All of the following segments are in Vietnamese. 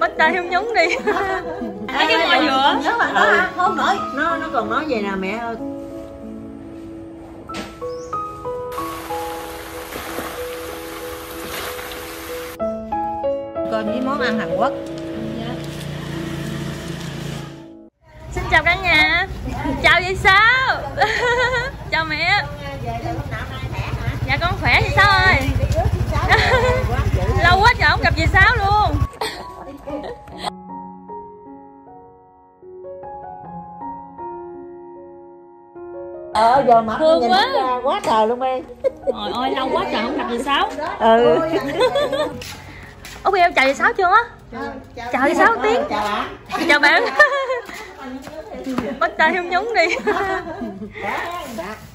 bắt tay không nhúng đi. Thấy cái mồi dừa? Nhớ bạn đó ha không nổi nó nó còn nói vậy nè mẹ ơi. Cơm với món ăn Hàn Quốc. Xin chào cả nhà. Chào chị sáu chào mẹ. Dạ con khỏe chị sáu ơi lâu quá trời không gặp chị sáu luôn. Ờ giờ mặt Thương nhìn quá. quá trời luôn em. Trời ơi lâu quá trời không gặp chị sáu. Ừ. Ủa em chào chị sáu chưa? Á Chào chị sáu tiếng. chào bạn. Chào bạn. Bắt tay không nhúng đi.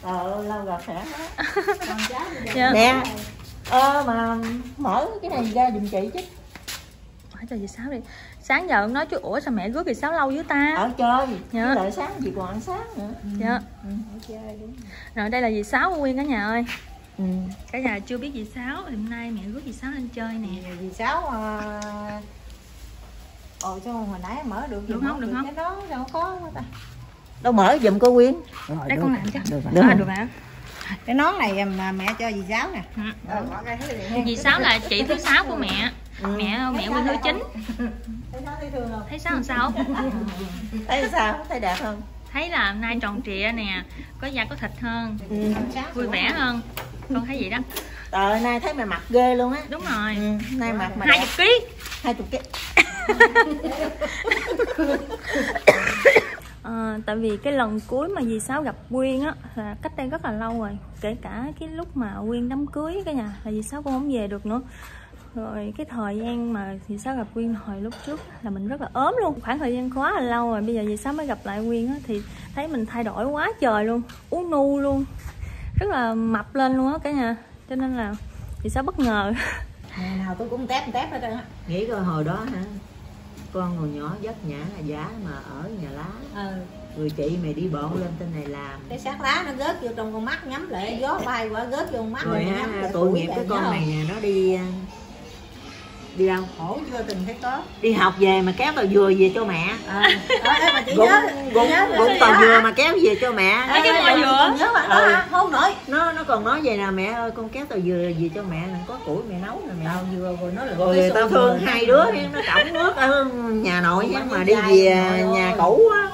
Ờ lâu gặp hả? Dạ. nè ờ mà mở cái này ra giùm chị chứ. Hỏi chào chị sáu đi. Sáng giờ nói chứ Ủa sao mẹ rước chị sáu lâu với ta? Ở chơi. Dạ. đợi sáng gì còn ăn sáng nữa. Dạ. Rồi. Đây là dì Sáu của Nguyên cả nhà ơi. Ừ. Cả nhà chưa biết dì Sáu Hôm nay mẹ rước dì Sáu lên chơi nè. Dì Sáu à... Ồ sao hồi nãy mở được Được gì không, mở được không? Cái đó quá ta. Đâu mở giùm cô Quyên Đây con làm cho được Được, rồi. được hả Cái nón này mà mẹ cho dì Sáu nè. Ừ. Này Dì Sáu là chị thứ sáu của mẹ. Mẹ mẹ Nguyên thứ chín Thấy thấy? Thấy Sáu làm sao? Thấy sao? Thấy đẹp không? Thấy là hôm nay tròn trịa nè. Có da có thịt hơn. Ừ. Vui vẻ hơn. Con thấy vậy đó? Trời nay thấy mày mặc ghê luôn á. Đúng rồi. Ừ. nay mặc mà hai chục ký. Hai chục cái À, tại vì cái lần cuối mà dì Sáu gặp Quyên á là cách đây rất là lâu rồi. Kể cả cái lúc mà Quyên đám cưới cả nhà là dì Sáu cũng không về được nữa. Rồi cái thời gian mà dì Sáu gặp Quyên hồi lúc trước là mình rất là ốm luôn. Khoảng thời gian quá là lâu rồi bây giờ dì Sáu mới gặp lại Quyên á thì thấy mình thay đổi quá trời luôn uống nu luôn. Rất là mập lên luôn á cả nhà cho nên là dì Sáu bất ngờ. Ngày nào tôi cũng tép tép hết trơn á. Nghĩ coi hồi đó hả? Con còn nhỏ vất nhã là giả mà ở nhà lá. Ừ. Người chị mày đi bộ lên trên này làm. Cái xác lá nó rớt vô trong con mắt nhắm lại gió bay qua rớt vô con mắt rồi ha tội nghiệp cái con này nó đi đi đâu? Khổ chưa từng thấy có. Đi học về mà kéo tàu dừa về cho mẹ. Mà chị gụng nhớ gụng gụng tàu dừa mà kéo về cho mẹ. Lấy cái mồi dừa. nhớ bạn đó Ừ. không nổi nó nó còn nói vậy nè mẹ ơi con kéo tàu dừa về cho mẹ nè có củi mẹ nấu nè mẹ. Tàu dừa rồi nó là rồi tao thương hai đứa chứ nó cổng nước ở nhà nội chứ mà đi về nhà cũ á.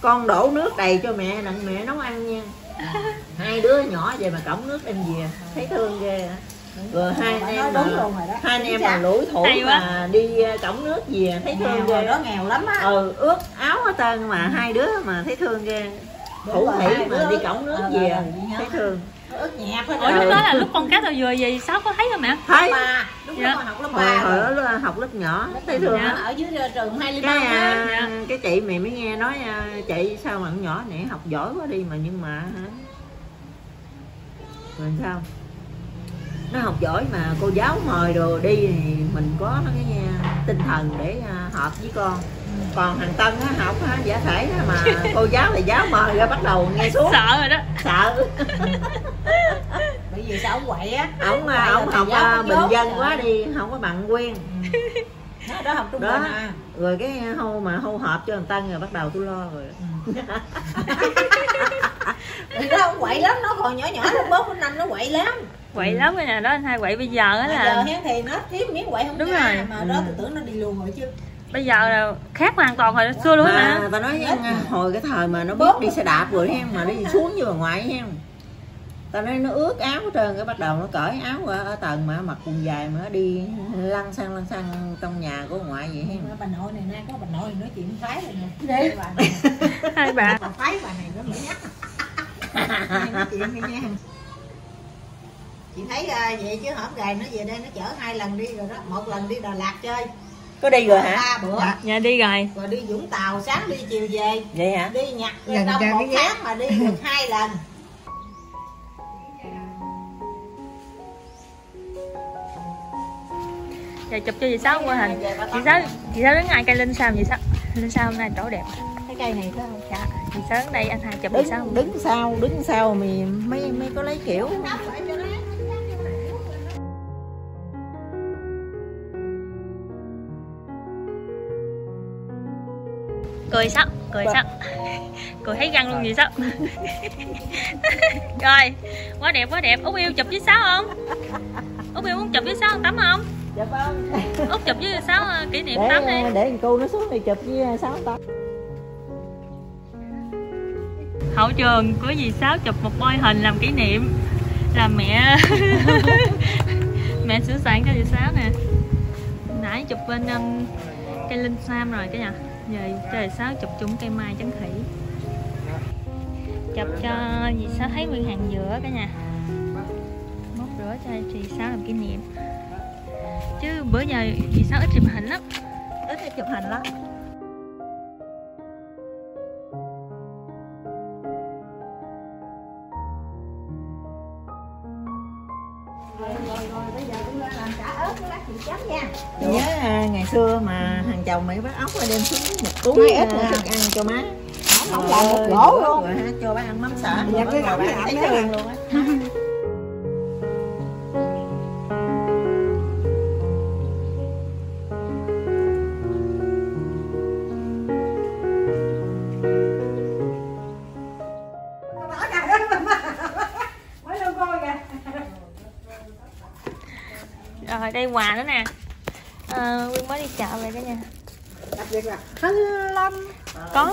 Con đổ nước đầy cho mẹ đặng mẹ nấu ăn nha. Hai đứa nhỏ về mà cổng nước đem về. Thấy thương ghê. Rồi hai anh em đúng mà. luôn rồi đó. Hai anh em mà lủi thủi quá. mà đi ờ, cổng nước về thấy thương ghê. đó nghèo lắm á. Ừ ướt áo hết trơn mà hai đứa mà thấy thương ghê. Thủ thủy mà đi cổng nước Ờ, về ờ, chị nhớ. thấy thương. Nó ướt nhẹp hết Ủa lúc đó là lúc con cá tàu dừa về Sáu có thấy không mẹ? Thấy. Lúc Dạ. học lớp ba hồi đó học lớp nhỏ thấy thương Dạ. ở dưới trường hai ly cái bông à, á cái chị mày mới nghe nói à, chị sao mà con nhỏ này học giỏi quá đi mà nhưng mà hả? Rồi sao nó học giỏi mà cô giáo mời đồ đi thì mình có cái tinh thần để à, hợp với con. Còn thằng tân á học á giả thể á, mà cô giáo thì giáo mời ra bắt đầu nghe xuống. Sợ rồi đó. Sợ. Bởi vì sao ông quậy á? Ổng Quậy à, ổng học à, bình dân quá đi không có bằng quen. Nó đó học trung đó. à. Rồi cái hô mà hô họp cho thằng tân rồi bắt đầu tôi lo rồi. Thì đó ông quậy lắm nó còn nhỏ nhỏ lớp bốn năm nó quậy lắm quậy lắm cái nhà đó anh hai quậy bây giờ á giờ là hen thì nó tiếp miếng quậy không Đúng ra, rồi. mà đó tôi tưởng nó đi luôn rồi chứ. Bây giờ là khác hoàn toàn hồi xưa luôn mà tao nói nha, hồi cái thời mà nó biết đi xe đạp rồi hen mà đi xuống như bà ngoại hen. Tao nói nó ướt áo hết trơn cái bắt đầu nó cởi áo ở, ở tầng mà mặc quần dài mà nó đi lăn xăng lăn xăng trong nhà của bà ngoại vậy hen. Bà nội này nè có bà nội nói chuyện thái rồi nè hai bà bà. Thái bà này nó mới nhắc. Nói chuyện nha chị thấy à, vậy chứ hổm gầy nó về đây nó chở hai lần đi rồi đó. Một lần đi Đà Lạt chơi. Có đi rồi hả? ba bữa. Nhà đi rồi. Rồi đi Vũng Tàu sáng đi chiều về. Vậy hả? Đi nhặt Lần trong một tháng mà đi được hai lần. Giờ chụp cho dì sáu qua hình. chị sáu chị sáu đứng ngay cây linh sao dì sáu linh sao hôm nay chỗ đẹp. Cái cây này phải không? Dạ chị sáu đứng đây anh hai chụp dì sáu. đứng đứng sau đứng sau mày mới mới có lấy kiểu cười sao cười sao cười thấy răng luôn vậy sao rồi quá đẹp quá đẹp. Út yêu chụp với sáu không? Út yêu muốn chụp với sáu tấm không? Chụp không út chụp với sáu ờ, kỷ niệm tấm đi. để cô nó xuống đi chụp với sáu tấm hậu trường của dì sáu chụp một bôi hình làm kỷ niệm là mẹ mẹ sửa soạn cho dì sáu nè. Nãy chụp bên um, cây linh sam rồi cái nhà giờ trời sáng sáu chụp chung cây mai trắng thủy chụp cho dì sáu thấy nguyên hàng giữa cả nhà. Mốt rửa cho chị sáu làm kỷ niệm. Chứ bữa giờ dì sáu ít chụp hình lắm. Ít hay chụp hình lắm. Chồng mày bắt ốc rồi đem xuống một túi Mấy ít thức ăn cho má. Không làm một lỗ luôn. rồi ha, cho bác ăn mắm xả Dạ, cái gọng bác thấy thương đó. luôn á. Rồi đây quà nữa nè. À, Quyên mới đi chợ về cả nhà đặc biệt là thanh lâm có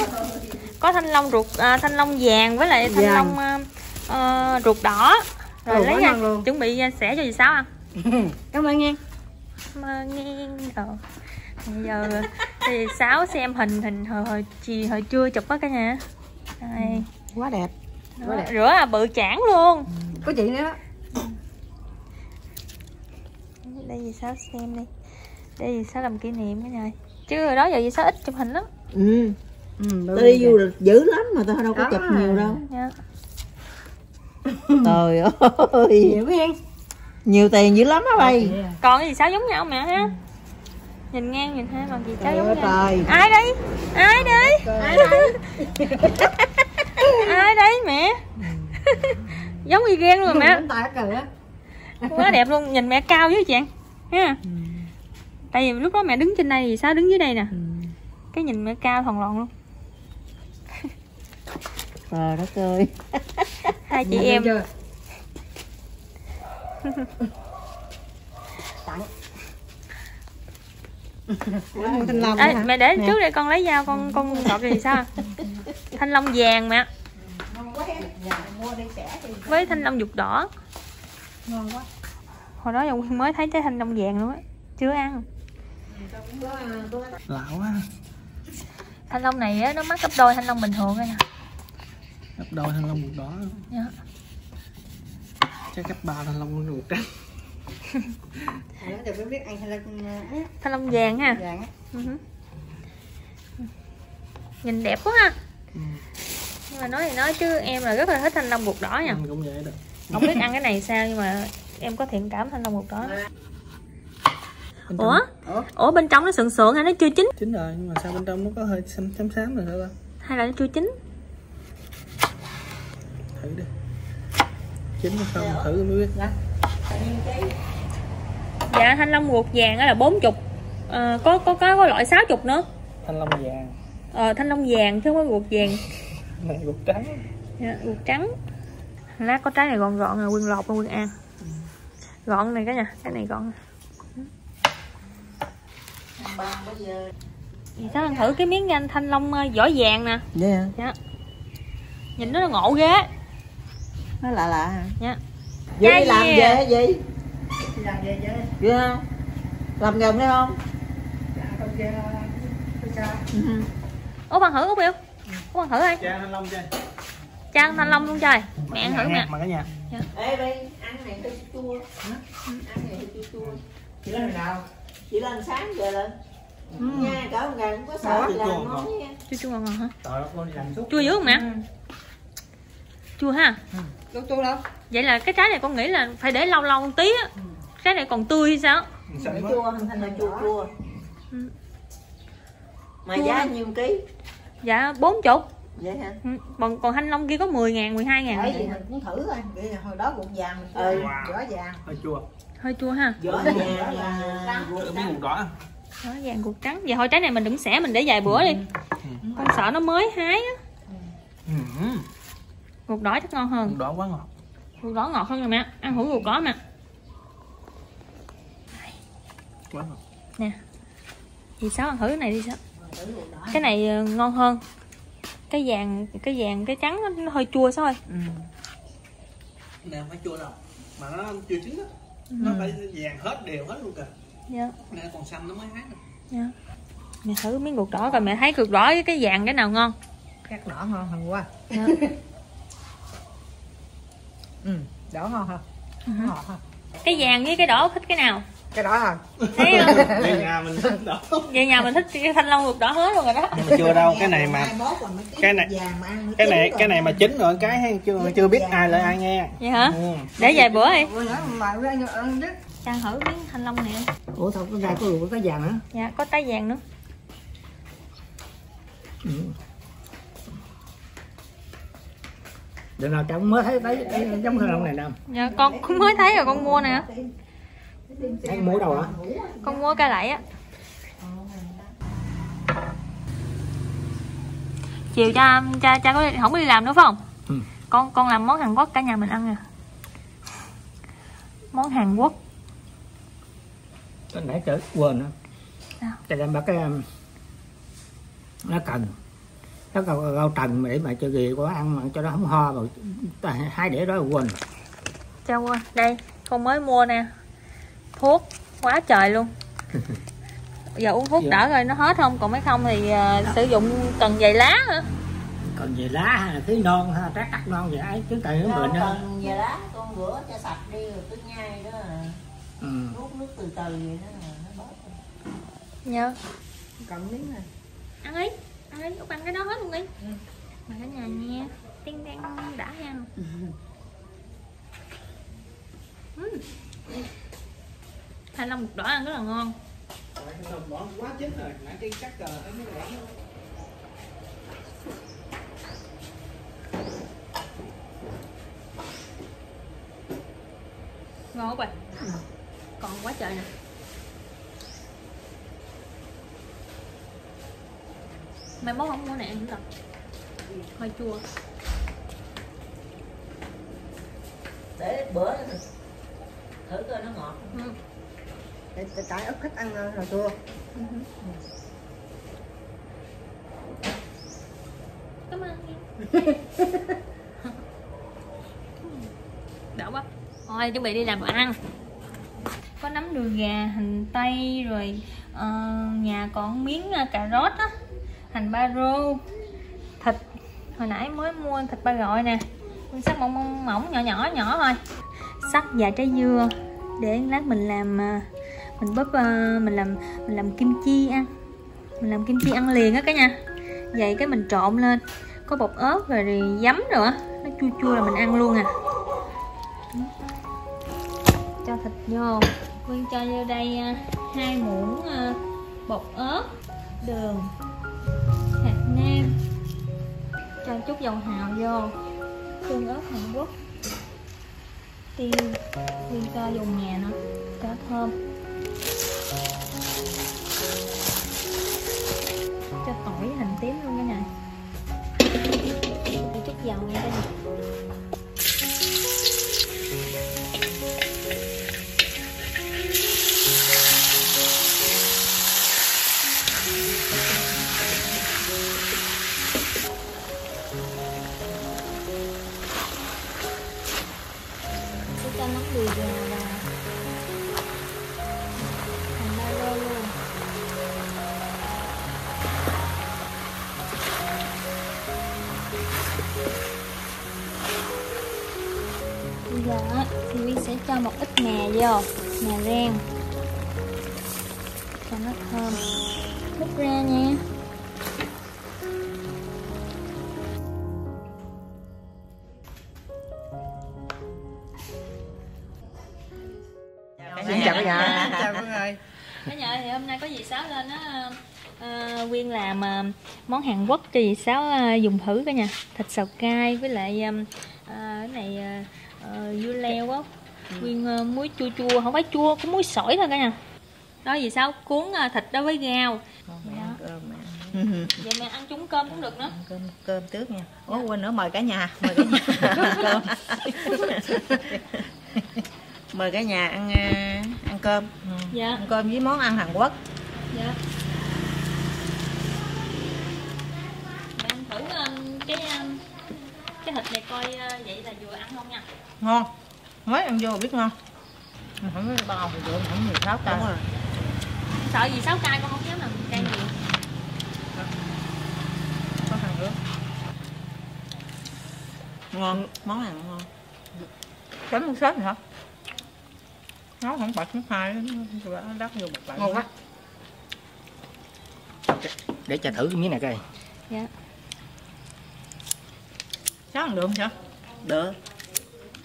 có thanh long ruột à, thanh long vàng với lại thanh Vàng. long à, à, ruột đỏ. Rồi Ừ, lấy ra luôn. chuẩn bị à, xẻ cho dì sáu ăn. Cảm ơn nha. Mà nghe ờ bây giờ thì sáu xem hình hình hồi hồi chị hồi trưa chụp á cả nhà. Đây. Quá đẹp quá đẹp. rửa à bự chản luôn. Có chị nữa đó. Đây dì sáu xem đi. Đây dì sáu làm kỷ niệm cái nhà chứ đó giờ dì sáu ít chụp hình lắm. Ừ. Ừ, tao đi du lịch dữ lắm mà tao đâu có Đó. chụp nhiều đâu. Nha trời ơi. Nhiều hen nhiều tiền dữ lắm á bay. còn cái gì sáu giống nhau mẹ ha? Nhìn ngang nhìn hai còn gì trời giống nhau? trời. Ai đây? Ai đây? Ai đây? Mẹ? Giống y ghen luôn rồi mẹ quá đẹp luôn nhìn mẹ cao với chàng ha tại vì lúc đó mẹ đứng trên đây thì sao đứng dưới đây nè. Cái nhìn mẹ cao thòn lòn luôn. Trời đất ơi. Hai chị em. chưa? Tặng. Thanh long Ê, hả? mẹ để Nè. trước đây con lấy dao con con gọt gì sao? Thanh long vàng mẹ. Ngon quá mua đi xẻ thì với thanh long dục đỏ. Ngon quá. Hồi đó giờ mới thấy trái thanh long vàng luôn á. Chưa ăn lạ quá. Thanh long này á, nó mắc gấp đôi thanh long bình thường rồi nè. Gấp đôi thanh long ruột đỏ Dạ. chắc gấp ba thanh long ruột trắng Để được biết ăn thanh long á, thanh long vàng ha. Vàng á. Ừ nhìn đẹp quá ha. Ừ. nhưng mà nói thì nói chứ em là rất là thích thanh long ruột đỏ nha. Cũng vậy được không biết ăn cái này sao nhưng mà em có thiện cảm thanh long ruột đỏ bên ủa? trong, ủa? Bên trong nó sượng sượng hay nó chưa chín? Chín rồi nhưng mà sao bên trong nó có hơi xám xám xám rồi đó hay là nó chưa chín? Thử đi. Chín hay không? Thử mới biết. Dạ. Thanh long ruột vàng á là bốn chục. Ờ, có có có có loại sáu chục nữa. Thanh long vàng. Ờ, thanh long vàng chứ không có ruột vàng. Này ruột trắng. Dạ, ruột trắng. Lát có trái này gọn gọn là quyên lọt quyên ăn. Gọn này cả nhà cái này gọn thì sao? Ăn thử cái miếng nhanh thanh long ờ, vỏ vàng nè. Vậy hả dạ. Nhìn nó ngộ ghê. Nó lạ lạ. Hả dạ. Vô Dạ đi làm về gì làm về vậy? Ghê không? Làm gần đây không? Không về tôi sao ừ. út ăn thử út yêu út ăn thử đi. Cha thanh long chơi. Cha ăn thanh long luôn trời mẹ ăn thử mẹ. mà cả nhà. Ê bay ăn này hơi chua. Hả? ăn này hơi chua chua. Nào chị lên sáng giờ lên. Ừ. nha cỡ một ngày cũng có sợ Chua, làm chua, món nha. Chua chua ngon ngon hả làm chua dữ không mẹ? chua ha? Tôi tôi đâu? Vậy là cái trái này con nghĩ là phải để lâu lâu một tí á. Trái này còn tươi hay sao? Để chua hình thành là chua chua. Ừ. mà Chua. giá nhiêu ký? Dạ bốn chục. Vậy hả? Ừ, còn còn thanh long kia có 10 ngàn 12 ngàn bởi vì mình cũng thử Vậy là hồi đó ruột vàng mình Ừ. ừ. vỏ vàng hơi chua hơi chua ha. Vỏ miếng ruột đỏ đó vàng ruột trắng. Vậy thôi trái này mình đừng xẻ mình để vài bữa đi. Con sợ nó mới hái á. Ừ. ruột đỏ chắc ngon hơn. Đỏ quá ngọt. Ruột đỏ ngọt hơn rồi mẹ. Ăn hủ ruột đỏ mà. Quá ngọt. Nè. Thì sao? Ăn thử cái này đi sao? Cái này ờ, ngon hơn. Cái vàng cái vàng cái trắng nó, nó hơi chua sao ơi. Ừ. nè phải chua đâu. Mà nó chưa chín á nó phải vàng hết đều hết luôn kìa. Dạ. Nè còn xanh nó mới hái được. Dạ. Mẹ thử miếng ruột đỏ coi mẹ thấy ruột đỏ với cái vàng cái nào ngon. Cắt đỏ ngon hơn quá. Dạ. ừ đỏ ngon hơn. Ngọt hơn. Cái vàng với cái đỏ thích cái nào cái đỏ hơn thấy không? Về nhà mình thích đỏ về nhà mình thích cái thanh long ruột đỏ hết luôn rồi đó. Nhưng mà chưa đâu cái này mà là cái này- cái này rồi. cái này mà chín rồi cái hay chưa chưa biết ai lại ai nghe. Vậy hả? Ừ. để vài bữa đi. Ăn thử miếng thanh long nè ủa có gai có ruột có vàng nữa. Dạ có trái vàng nữa. Đợt nào cháu mới thấy thấy, giống thanh long này nè dạ con cũng mới thấy rồi con mua nè Thấy mua đâu hả? con mua cây lậy á. Chiều cha cha cha có đi, không có đi làm nữa phải không? Ừ. con con làm món Hàn Quốc cả nhà mình ăn nè. Món Hàn Quốc. Cái nãy chở quên Sao? Cho nên bắt cái um, nó cần. Nó rau, rau trần mà để mà cho ghê quá ăn mà cho nó không ho rồi hai để đó quên. Cha quên. Đây con mới mua nè thuốc quá trời luôn. Giờ uống thuốc Dạ. đỡ rồi nó hết không? Còn mấy không thì ờ, sử dụng cần vài lá hả? Còn về lá hay là cái non ha trái cắt non vậy ấy chứ tại nó bệnh đó cần về lá con rửa cho sạch đi rồi cứ nhai đó là ừ. nuốt nước từ từ vậy đó là nó bớt rồi. nhớ cần miếng này. Ăn đi ăn đi út ăn cái đó hết luôn đi. Mà cả nhà nha. Tiếng đang đã nha thanh long mực đỏ ăn rất là ngon. Quá chín rồi nãy cái cắt cờ nó ngon không bạn còn quá trời nè. Mai mốt không mua này ăn được hơi chua. Để bữa thử coi nó ngọt ừ. Tại- tại ớt thích ăn là chua cảm ơn đỡ quá. Thôi chuẩn bị đi làm ăn. Có nấm đùi gà hành tây rồi ờ, nhà còn miếng ờ, cà rốt á. Hành ba rô. Thịt hồi nãy mới mua thịt ba gọi nè. Sắc mỏng mỏng nhỏ nhỏ nhỏ thôi. Sắc và trái dưa. Để lát mình làm ờ, mình bóp uh, mình làm mình làm kim chi ăn mình làm kim chi ăn liền á cả nhà. Vậy cái mình trộn lên. Có bột ớt rồi, rồi giấm rồi á nó chua chua là mình ăn luôn à. Cho thịt vô. Quyên cho vô đây ờ, hai muỗng ờ, bột ớt đường hạt nêm. Cho chút dầu hào vô. Tương ớt Hàn Quốc tiêu. Nguyên cho dùng nhà nữa cho thơm cho tỏi hành tím luôn nha này cho chút dầu nha. cả nhà Một ít mè vô mè rang cho nó thơm. Múc ra nha. Xin chào cả nhà. Chào mọi người Cả nhà ơi, thì hôm nay có dì Sáu lên á uh, Quyên làm ờ, món Hàn Quốc cho dì Sáu ờ, dùng thử cả nhà. Thịt xào cay với lại um, ờ, cái này uh, dưa leo á Quyên ờ, muối chua chua, không phải chua, có muối sỏi thôi cả nhà. Đó dì sáu cuốn à, thịt đó với rau mẹ Dạ. ăn cơm mẹ vậy mẹ ăn chúng cơm cũng được nữa. Ăn cơm cơm trước nha. Ủa quên nữa mời cả nhà. Mời cả nhà. Ăn cơm. Mời cả nhà ăn à, ăn cơm. Ừ. dạ. Ăn cơm với món ăn Hàn Quốc. Dạ. Mẹ ăn thử um, cái um, cái thịt này coi uh, vậy là vừa ăn không nha? Ngon mới ăn vô biết ngon Mình không biết bao thì vô không nhiều tháo ta sợ gì sáu cay con không dám làm cay nhiều. Có Hàn Quốc ngon món này ngon. Chấm một sớm hả? Nấu không bật nước hai nó đắp vô bật lại ngon quá. Để cho thử cái miếng này coi. Dạ. Ăn được không sao? Được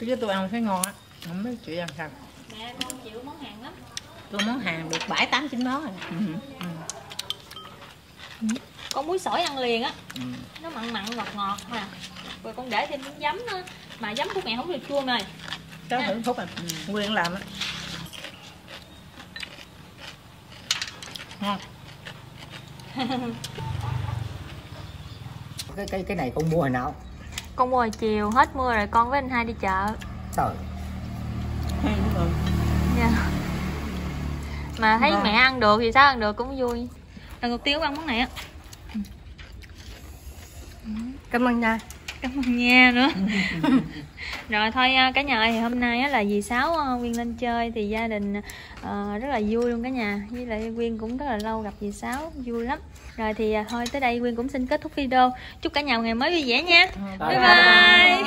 Tôi với tôi ăn thấy ngon á Không biết chị ăn sao. Mẹ con chịu món hàng lắm. Tôi món hàng được 7, 8, 9 món rồi ừ. con muối sỏi ăn liền á. Ừ. nó mặn mặn ngọt ngọt mà. Rồi con để thêm miếng giấm nữa. Mà giấm của mẹ không được chua mày. Cháu thử phút à. Nguyên làm á. Ngon. Cái cái cái này con mua hồi nào con mua hồi chiều hết mưa rồi con với anh hai đi chợ. Trời. Hay đúng rồi. Dạ. mà thấy Ngon. mẹ ăn được thì sao ăn được cũng vui. Lần đầu tiên con ăn món này á. Cảm ơn nha cảm ơn nha nữa. Rồi thôi à, cả nhà ơi, thì hôm nay á, là dì sáu à, quyên lên chơi thì gia đình ờ, rất là vui luôn cả nhà. Với lại quyên cũng rất là lâu gặp dì sáu vui lắm. Rồi thì à, thôi tới đây quyên cũng xin kết thúc video. Chúc cả nhà một ngày mới vui vẻ nha. Bye bye